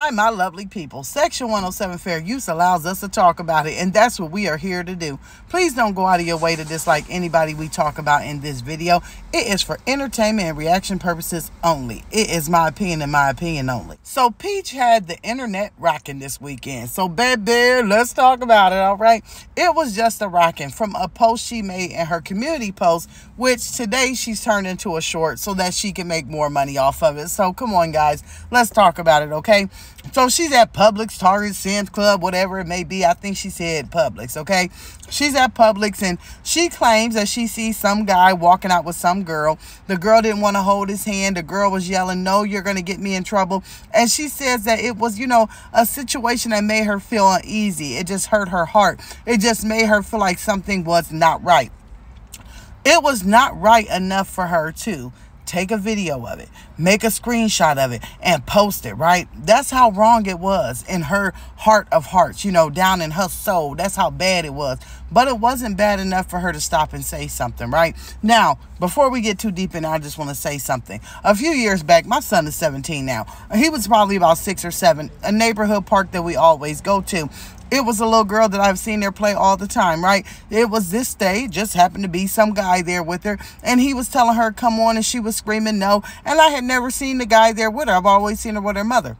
Hi, my lovely people. Section 107 Fair Use allows us to talk about it, and that's what we are here to do. Please don't go out of your way to dislike anybody we talk about in this video. It is for entertainment and reaction purposes only. It is my opinion and my opinion only. So, Peach had the internet rocking this weekend. So, baby, let's talk about it, all right? It was just a rocking from a post she made in her community post, which today she's turned into a short so that she can make more money off of it. So, come on, guys, let's talk about it, okay? So she's at Publix, Target, Sam's Club, whatever it may be. I think she said Publix, okay? She's at Publix and she claims that she sees some guy walking out with some girl. The girl didn't want to hold his hand. The girl was yelling, no, you're going to get me in trouble. And she says that it was, you know, a situation that made her feel uneasy. It just hurt her heart. It just made her feel like something was not right. It was not right enough for her to take a video of it, make a screenshot of it, and post it, right? That's how wrong it was in her heart of hearts, you know, down in her soul. That's how bad it was. But it wasn't bad enough for her to stop and say something, right? Now, before we get too deep in, I just want to say something. A few years back, my son is 17 now. He was probably about six or seven, a neighborhood park that we always go to it was a little girl that I've seen there play all the time, right? It was this day, just happened to be some guy there with her, and he was telling her, come on, and she was screaming no. And I had never seen the guy there with her. I've always seen her with her mother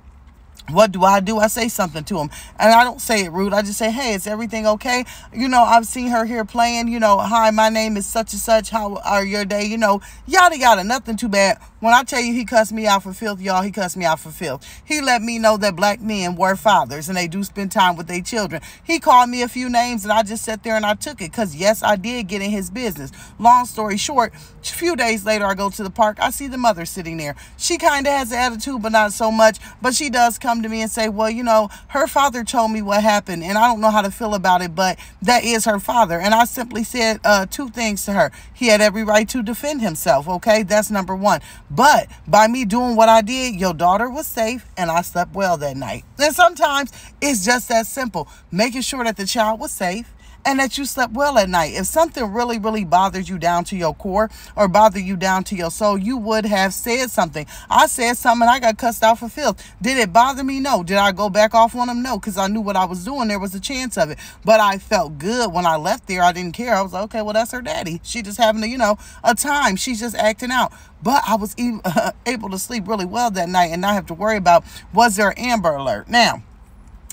what do I do? I say something to him. And I don't say it rude. I just say, hey, is everything okay? You know, I've seen her here playing, you know, hi, my name is such and such. How are your day? You know, yada, yada. Nothing too bad. When I tell you he cussed me out for filth, y'all, he cussed me out for filth. He let me know that black men were fathers and they do spend time with their children. He called me a few names and I just sat there and I took it because, yes, I did get in his business. Long story short, a few days later, I go to the park. I see the mother sitting there. She kind of has an attitude, but not so much. But she does come come to me and say, well, you know, her father told me what happened and I don't know how to feel about it, but that is her father. And I simply said uh, two things to her. He had every right to defend himself, okay? That's number one. But by me doing what I did, your daughter was safe and I slept well that night. And sometimes it's just that simple. Making sure that the child was safe and that you slept well at night. If something really, really bothers you down to your core or bother you down to your soul, you would have said something. I said something, I got cussed out for filth. Did it bother me? No. Did I go back off on them? No, because I knew what I was doing. There was a chance of it. But I felt good when I left there. I didn't care. I was like, okay, well, that's her daddy. She just having a, you know, a time. She's just acting out. But I was able to sleep really well that night and not have to worry about was there an Amber Alert. Now,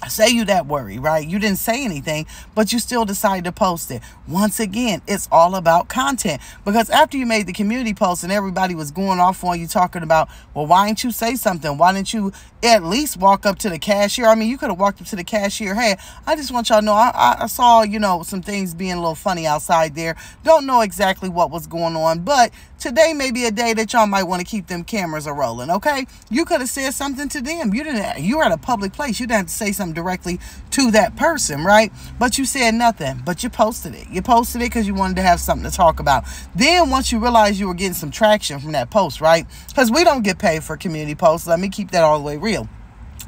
say you that worry right? You didn't say anything but you still decided to post it. Once again it's all about content. Because after you made the community post and everybody was going off on you talking about well why didn't you say something? Why didn't you at least walk up to the cashier? I mean you could have walked up to the cashier. Hey i just want y'all to know I, I saw you know some things being a little funny outside there. Don't know exactly what was going on but today may be a day that y'all might want to keep them cameras a rolling okay you could have said something to them you didn't you were at a public place you didn't have to say something directly to that person, right? But you said nothing, but you posted it. You posted it because you wanted to have something to talk about. Then once you realized you were getting some traction from that post, right? Because we don't get paid for community posts. Let me keep that all the way real.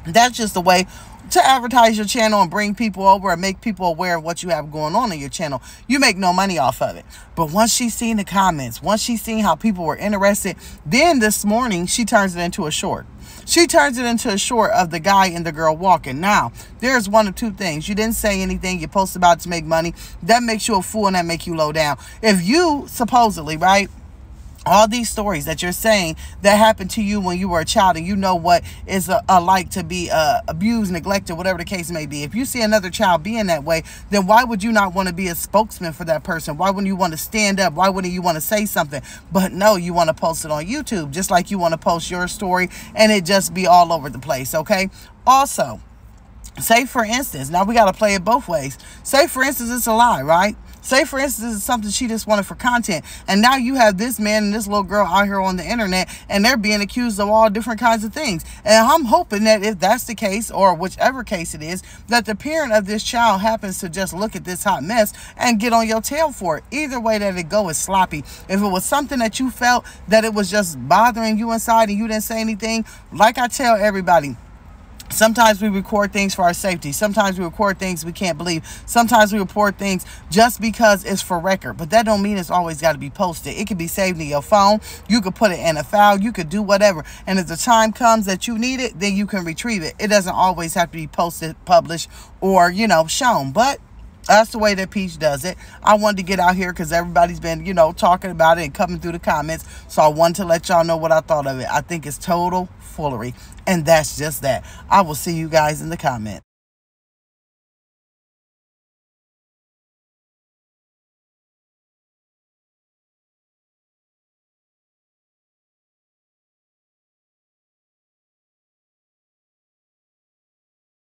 That's just the way to advertise your channel and bring people over and make people aware of what you have going on in your channel. You make no money off of it. But once she's seen the comments, once she's seen how people were interested, then this morning she turns it into a short. She turns it into a short of the guy and the girl walking. Now, there's one of two things. You didn't say anything. You posted about to make money. That makes you a fool and that make you low down. If you supposedly, right, all these stories that you're saying that happened to you when you were a child and you know what is a, a like to be uh, abused neglected whatever the case may be. If you see another child being that way then why would you not want to be a spokesman for that person? Why wouldn't you want to stand up? Why wouldn't you want to say something? But no you want to post it on youtube just like you want to post your story and it just be all over the place okay? Also say for instance now we got to play it both ways. Say for instance it's a lie right Say, for instance, something she just wanted for content. And now you have this man and this little girl out here on the internet and they're being accused of all different kinds of things. And I'm hoping that if that's the case or whichever case it is, that the parent of this child happens to just look at this hot mess and get on your tail for it. Either way that it go is sloppy. If it was something that you felt that it was just bothering you inside and you didn't say anything, like I tell everybody, Sometimes we record things for our safety. Sometimes we record things we can't believe. Sometimes we report things just because it's for record. But that don't mean it's always got to be posted. It could be saved in your phone. You could put it in a file. You could do whatever. And if the time comes that you need it, then you can retrieve it. It doesn't always have to be posted, published, or, you know, shown. But that's the way that Peach does it. I wanted to get out here because everybody's been, you know, talking about it and coming through the comments. So I wanted to let y'all know what I thought of it. I think it's total foolery. And that's just that. I will see you guys in the comments.